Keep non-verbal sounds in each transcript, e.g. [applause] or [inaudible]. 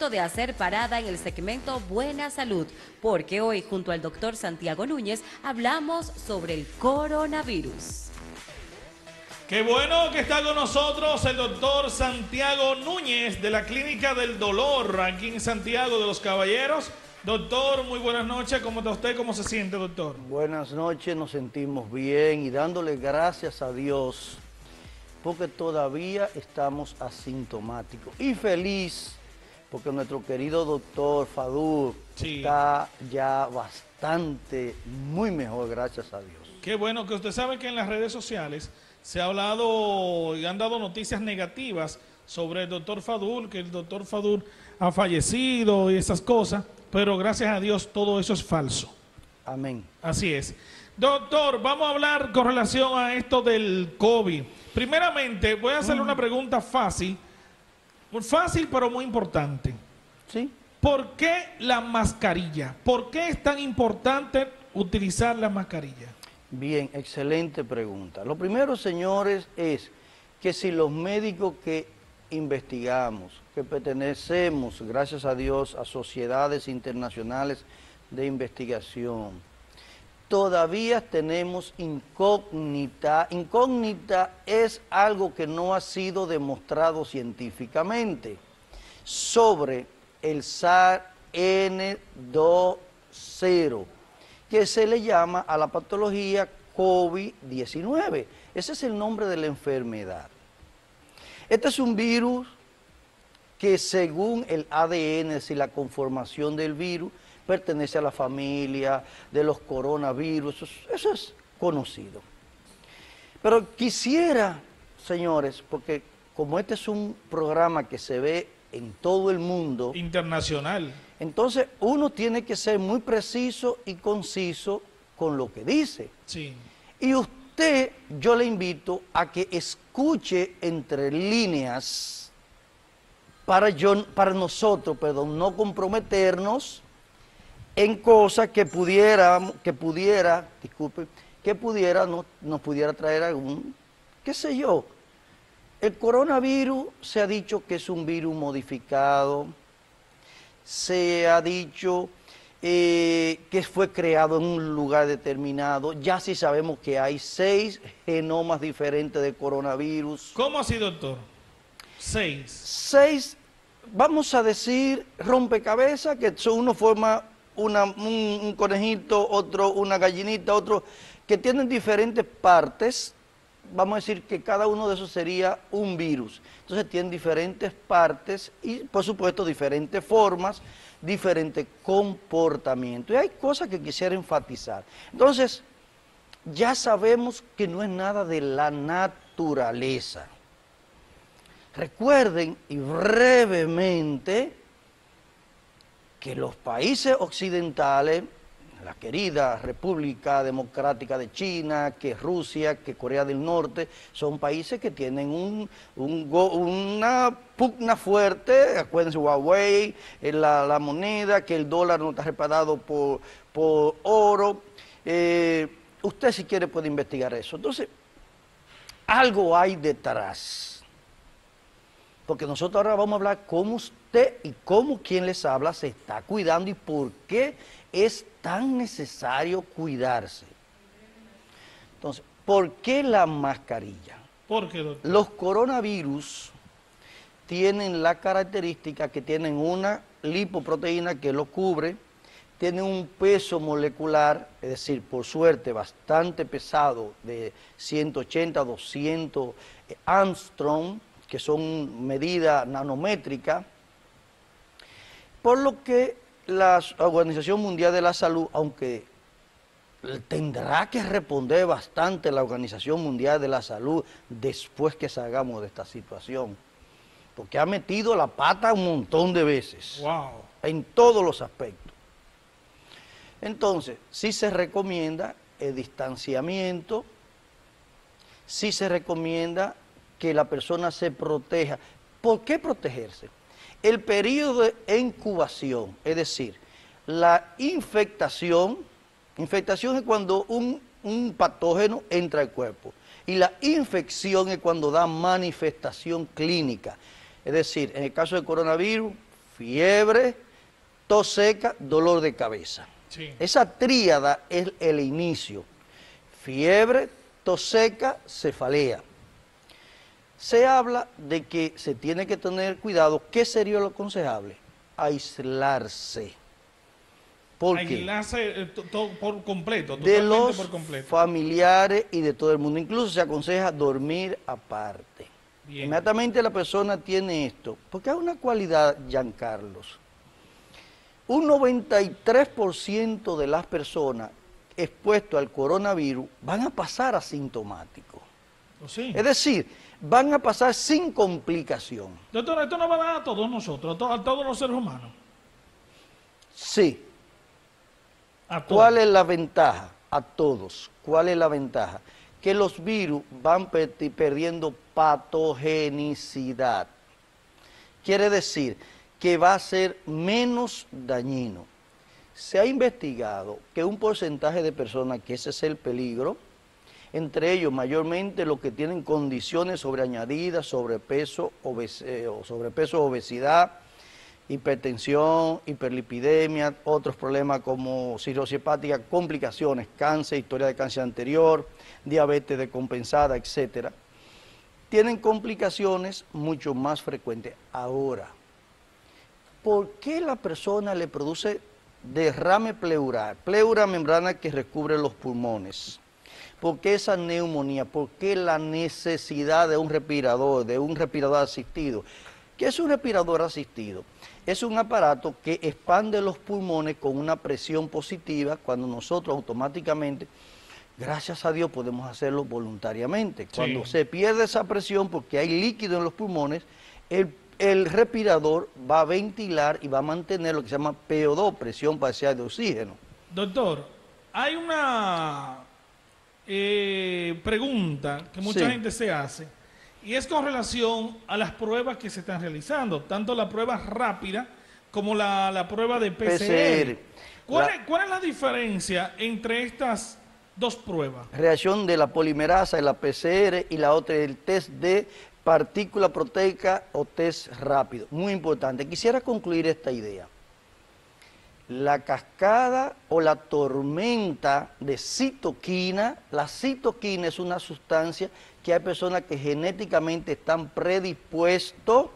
momento de hacer parada en el segmento Buena Salud, porque hoy junto al doctor Santiago Núñez hablamos sobre el coronavirus. Qué bueno que está con nosotros el doctor Santiago Núñez de la Clínica del Dolor aquí en Santiago de los Caballeros. Doctor, muy buenas noches. ¿Cómo está usted? ¿Cómo se siente, doctor? Buenas noches, nos sentimos bien y dándole gracias a Dios porque todavía estamos asintomáticos y feliz porque nuestro querido doctor Fadur está ya bastante, muy mejor, gracias a Dios. Qué bueno que usted sabe que en las redes sociales se ha hablado y han dado noticias negativas sobre el doctor Fadul, que el doctor Fadul ha fallecido y esas cosas, pero gracias a Dios todo eso es falso. Amén. Así es. Doctor, vamos a hablar con relación a esto del COVID. Primeramente, voy a hacerle una pregunta fácil, fácil pero muy importante. ¿Sí? ¿Por qué la mascarilla? ¿Por qué es tan importante utilizar la mascarilla? Bien, excelente pregunta. Lo primero, señores, es que si los médicos que investigamos, que pertenecemos, gracias a Dios, a sociedades internacionales de investigación, todavía tenemos incógnita. Incógnita es algo que no ha sido demostrado científicamente sobre el SARS-N2.0 que se le llama a la patología COVID-19. Ese es el nombre de la enfermedad. Este es un virus que según el ADN, es decir, la conformación del virus, pertenece a la familia de los coronavirus, eso es conocido. Pero quisiera, señores, porque como este es un programa que se ve en todo el mundo. Internacional. Entonces uno tiene que ser muy preciso y conciso con lo que dice. Sí. Y usted, yo le invito a que escuche entre líneas para, yo, para nosotros, perdón, no comprometernos en cosas que pudiera, que pudiera, disculpe, que pudiera, no, nos pudiera traer algún, qué sé yo, el coronavirus se ha dicho que es un virus modificado, se ha dicho eh, que fue creado en un lugar determinado, ya sí sabemos que hay seis genomas diferentes de coronavirus. ¿Cómo así, doctor? Seis. Seis, vamos a decir, rompecabezas, que uno forma un, un conejito, otro una gallinita, otro, que tienen diferentes partes vamos a decir que cada uno de esos sería un virus. Entonces tienen diferentes partes y por supuesto diferentes formas, diferentes comportamientos. Y hay cosas que quisiera enfatizar. Entonces, ya sabemos que no es nada de la naturaleza. Recuerden y brevemente que los países occidentales la querida República Democrática de China, que Rusia, que Corea del Norte, son países que tienen una pugna fuerte, acuérdense Huawei, eh, la, moneda, que el dólar no está reparado por, oro. Eh, usted si quiere puede investigar eso. Entonces, algo hay detrás. Porque nosotros ahora vamos a hablar cómo usted y cómo quien les habla se está cuidando y por qué es tan necesario cuidarse. Entonces, ¿por qué la mascarilla? ¿Por qué, doctor? Los coronavirus tienen la característica que tienen una lipoproteína que lo cubre, tienen un peso molecular, es decir, por suerte bastante pesado, de 180 a 200 Armstrong, que son medidas nanométricas, por lo que la Organización Mundial de la Salud, aunque tendrá que responder bastante la Organización Mundial de la Salud después que salgamos de esta situación, porque ha metido la pata un montón de veces, en todos los aspectos. Entonces, sí se recomienda el distanciamiento, sí se recomienda que la persona se proteja. ¿Por qué protegerse? El periodo de incubación, es decir, la infectación, infectación es cuando un, patógeno entra al cuerpo y la infección es cuando da manifestación clínica. Es decir, en el caso del coronavirus, fiebre, tos seca, dolor de cabeza. Sí. Esa tríada es el inicio. Fiebre, tos seca, cefalea. Se habla de que se tiene que tener cuidado. ¿Qué sería lo aconsejable? Aislarse. ¿Por qué? Aislarse eh, por completo, de los por completo. familiares y de todo el mundo. Incluso se aconseja dormir aparte. Bien. Inmediatamente la persona tiene esto, porque hay una cualidad, Giancarlos. Un 93% de las personas expuestas al coronavirus van a pasar asintomáticos. ¿O sí? Es decir, van a pasar sin complicación. Doctor, esto no va a dar a todos nosotros, a, to- a todos los seres humanos. Sí. A todos. ¿Cuál es la ventaja? A todos. ¿Cuál es la ventaja? Que los virus van per- perdiendo patogenicidad. Quiere decir que va a ser menos dañino. Se ha investigado que un porcentaje de personas, que ese es el peligro, entre ellos mayormente los que tienen condiciones sobreañadidas, sobrepeso, eh, sobrepeso, obesidad, hipertensión, hiperlipidemia, otros problemas como cirrosis hepática, complicaciones, cáncer, historia de cáncer anterior, diabetes decompensada, etcétera, tienen complicaciones mucho más frecuentes. Ahora, ¿por qué la persona le produce derrame pleural? Pleura membrana que recubre los pulmones. ¿Por qué esa neumonía? ¿Por qué la necesidad de un respirador, de un respirador asistido? ¿Qué es un respirador asistido? Es un aparato que expande los pulmones con una presión positiva cuando nosotros automáticamente, gracias a Dios, podemos hacerlo voluntariamente. Cuando Sí. se pierde esa presión porque hay líquido en los pulmones, el, el respirador va a ventilar y va a mantener lo que se llama PO2, presión parcial de oxígeno. Doctor, hay una eh, pregunta que mucha Sí. gente se hace y es con relación a las pruebas que se están realizando, tanto la prueba rápida como la, la prueba de PCR. PCR. ¿Cuál, La- es, cuál es la diferencia entre estas dos pruebas? reacción de la polimerasa, de la PCR y la otra, el test de partícula proteica o test rápido. Muy importante. Quisiera concluir esta idea. La cascada o la tormenta de citoquina, la citoquina es una sustancia que hay personas que genéticamente están predispuestos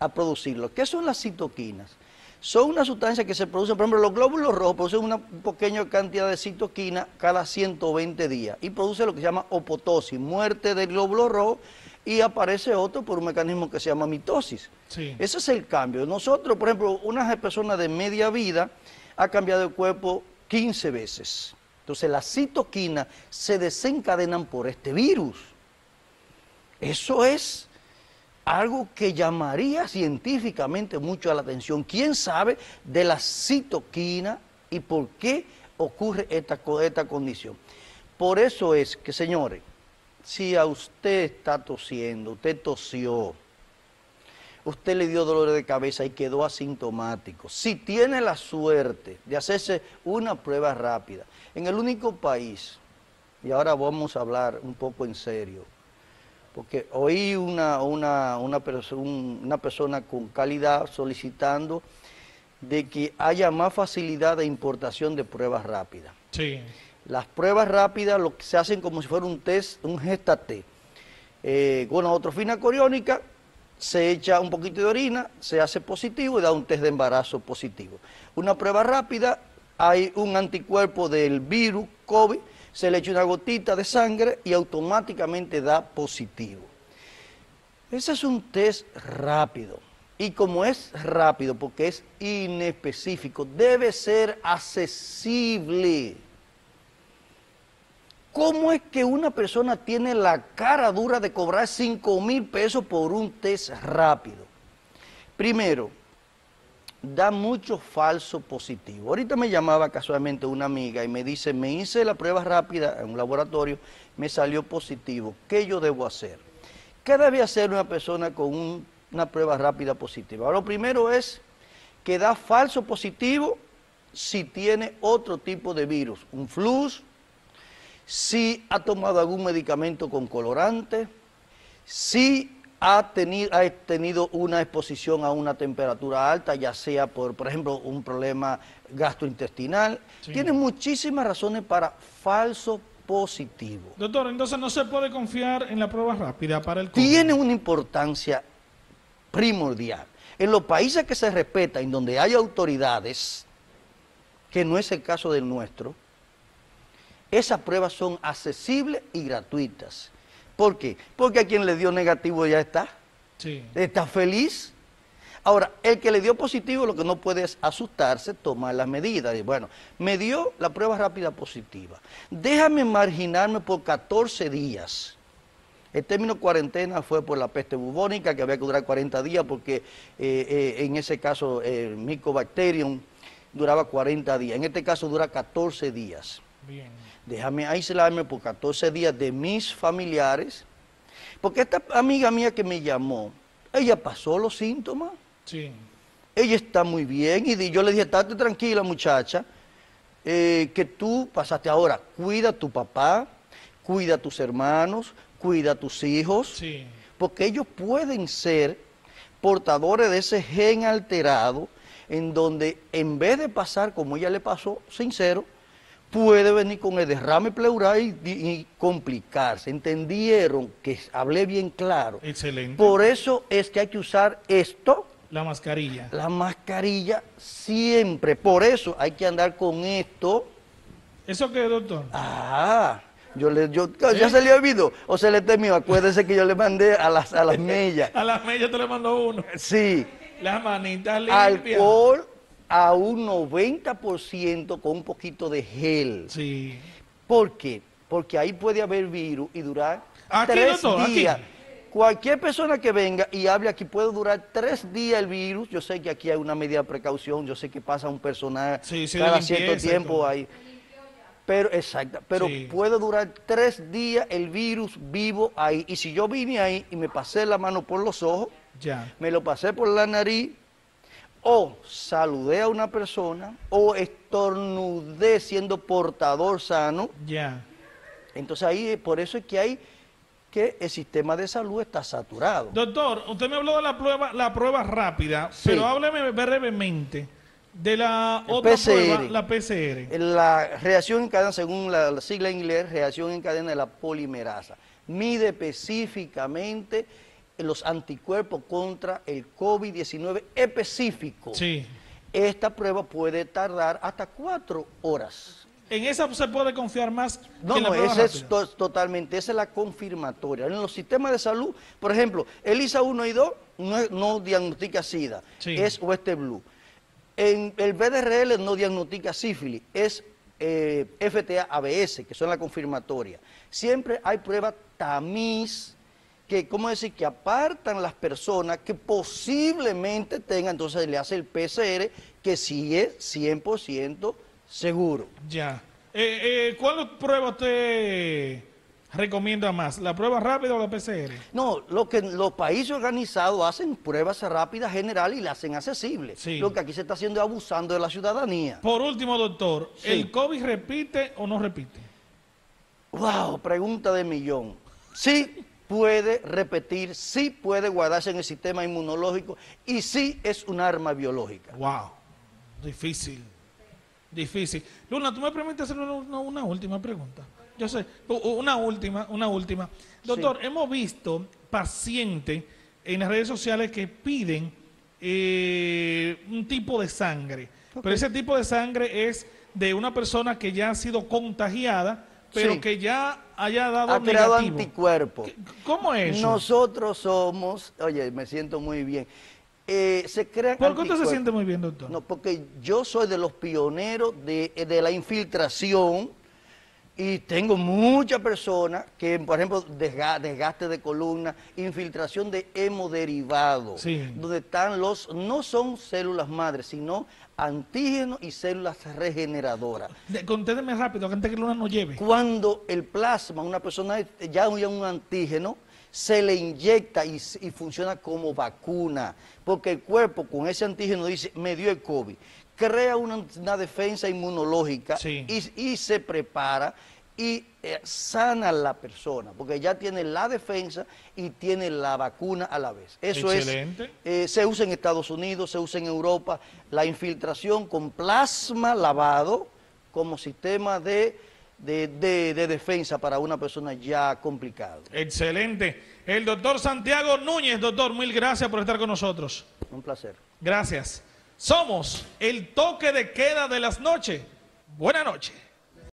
a producirlo. ¿Qué son las citoquinas? Son una sustancia que se produce, por ejemplo, los glóbulos rojos producen una pequeña cantidad de citoquina cada 120 días y produce lo que se llama opotosis, muerte del glóbulo rojo y aparece otro por un mecanismo que se llama mitosis. Sí. Ese es el cambio. Nosotros, por ejemplo, una persona de media vida ha cambiado el cuerpo 15 veces. Entonces las citoquinas se desencadenan por este virus. Eso es algo que llamaría científicamente mucho a la atención. ¿Quién sabe de la citoquina y por qué ocurre esta, esta condición? Por eso es que, señores, si a usted está tosiendo, usted tosió, usted le dio dolor de cabeza y quedó asintomático, si tiene la suerte de hacerse una prueba rápida, en el único país, y ahora vamos a hablar un poco en serio, porque oí una, una, una, una persona con calidad solicitando de que haya más facilidad de importación de pruebas rápidas. Sí. Las pruebas rápidas lo que se hacen como si fuera un test, un gestate. Eh, gonadotrofina coriónica, se echa un poquito de orina, se hace positivo y da un test de embarazo positivo. Una prueba rápida, hay un anticuerpo del virus COVID, se le echa una gotita de sangre y automáticamente da positivo. Ese es un test rápido. Y como es rápido, porque es inespecífico, debe ser accesible. ¿Cómo es que una persona tiene la cara dura de cobrar 5 mil pesos por un test rápido? Primero, da mucho falso positivo. Ahorita me llamaba casualmente una amiga y me dice, me hice la prueba rápida en un laboratorio, me salió positivo. ¿Qué yo debo hacer? ¿Qué debe hacer una persona con un- una prueba rápida positiva? Lo primero es que da falso positivo si tiene otro tipo de virus, un flux, si ha tomado algún medicamento con colorante, si ha tenido, ha tenido una exposición a una temperatura alta, ya sea por, por ejemplo, un problema gastrointestinal. Sí. Tiene muchísimas razones para falso positivo. Doctor, entonces no se puede confiar en la prueba rápida para el COVID. Tiene una importancia primordial. En los países que se respetan, en donde hay autoridades, que no es el caso del nuestro, esas pruebas son accesibles y gratuitas. ¿Por qué? Porque a quien le dio negativo ya está, Sí. está feliz. Ahora, el que le dio positivo lo que no puede es asustarse, tomar las medidas. Y bueno, me dio la prueba rápida positiva. Déjame marginarme por 14 días. El término cuarentena fue por la peste bubónica, que había que durar 40 días, porque eh, eh, en ese caso el Mycobacterium duraba 40 días. En este caso dura 14 días. Bien. Déjame aislarme por 14 días de mis familiares, porque esta amiga mía que me llamó, ella pasó los síntomas, Sí. ella está muy bien y yo le dije, estate tranquila muchacha, eh, que tú pasaste ahora, cuida a tu papá, cuida a tus hermanos, cuida a tus hijos, Sí. porque ellos pueden ser portadores de ese gen alterado en donde en vez de pasar como ella le pasó, sincero, puede venir con el derrame pleural y, y complicarse. ¿Entendieron que hablé bien claro? Excelente. Por eso es que hay que usar esto, La mascarilla. la mascarilla, siempre. Por eso hay que andar con esto. ¿Eso qué, doctor? Ah, yo le, yo, ya se le olvidó. O se le temió. Acuérdese que yo le mandé a las, a las [laughs] mellas. A la media te le mandó uno. Sí, Las manitas limpias. alcohol a un 90% con un poquito de gel. Sí. ¿Por qué? Porque ahí puede haber virus y durar Aquí, tres doctor, aquí. días. Cualquier persona que venga y hable aquí puede durar tres días el virus. Yo sé que aquí hay una medida de precaución, yo sé que pasa un personal Sí, sí, cada limpieza cierto tiempo ahí. Pero, exacto, pero Sí. puede durar tres días el virus vivo ahí. Y si yo vine ahí y me pasé la mano por los ojos, Ya. me lo pasé por la nariz, o saludé a una persona, o estornudé siendo portador sano, Ya. entonces ahí por eso es que hay que el sistema de salud está saturado. Doctor, usted me habló de la prueba, la prueba rápida, Sí. pero hábleme brevemente de la El otra PCR. prueba, la PCR. La reacción en cadena, según la, la sigla en inglés, reacción en cadena de la polimerasa. Mide específicamente los anticuerpos contra el COVID-19 específico. Sí. Esta prueba puede tardar hasta cuatro horas. En esa se puede confiar más No, que en la no, prueba esa es to- totalmente, esa es la confirmatoria. En los sistemas de salud, por ejemplo, el ISA 1 y 2 no, diagnostica SIDA, Sí. es Oeste Blue. En el BDRL no diagnostica sífilis, es eh, FTA-ABS, que son la confirmatoria. Siempre hay pruebas tamiz, que, ¿cómo decir?, que apartan las personas que posiblemente tengan, entonces le hace el PCR, que sí es 100% seguro. Ya. Eh, eh, ¿Cuál prueba usted recomienda más? ¿La prueba rápida o la PCR? No, lo que los países organizados hacen pruebas rápidas generales y las hacen accesibles. Sí. Lo que aquí se está haciendo es abusando de la ciudadanía. Por último, doctor, Sí. ¿el COVID repite o no repite? Wow, pregunta de millón. Sí puede repetir, sí puede guardarse en el sistema inmunológico y sí es un arma biológica. Wow, difícil, difícil. Luna, ¿tú me permites hacer una, última pregunta? Yo sé, una última, una última. Doctor, hemos visto pacientes en las redes sociales que piden eh, un tipo de sangre, pero ese tipo de sangre es de una persona que ya ha sido contagiada, pero Sí. que ya haya dado Ha creado negativo. anticuerpos. ¿Cómo es eso? Nosotros somos, oye, me siento muy bien. Eh, se crean ¿Por qué usted se siente muy bien, doctor? No, porque yo soy de los pioneros de, de la infiltración y tengo muchas personas que, por ejemplo, desga- desgaste de columna, infiltración de hemoderivados, Sí. donde están los, no son células madres, sino antígenos y células regeneradoras. De- Contédeme rápido, que antes que Luna no lleve. Cuando el plasma, una persona ya un antígeno, se le inyecta y, funciona como vacuna, porque el cuerpo con ese antígeno dice, me dio el COVID, crea una, una defensa inmunológica Sí. y, y se prepara y eh, sana a la persona, porque ya tiene la defensa y tiene la vacuna a la vez. Eso Excelente. es, eh, se usa en Estados Unidos, se usa en Europa, la infiltración con plasma lavado como sistema de, de, de- de defensa para una persona ya complicada. Excelente. El doctor Santiago Núñez, doctor, mil gracias por estar con nosotros. Un placer. Gracias. Somos el toque de queda de las noches. Buenas noches.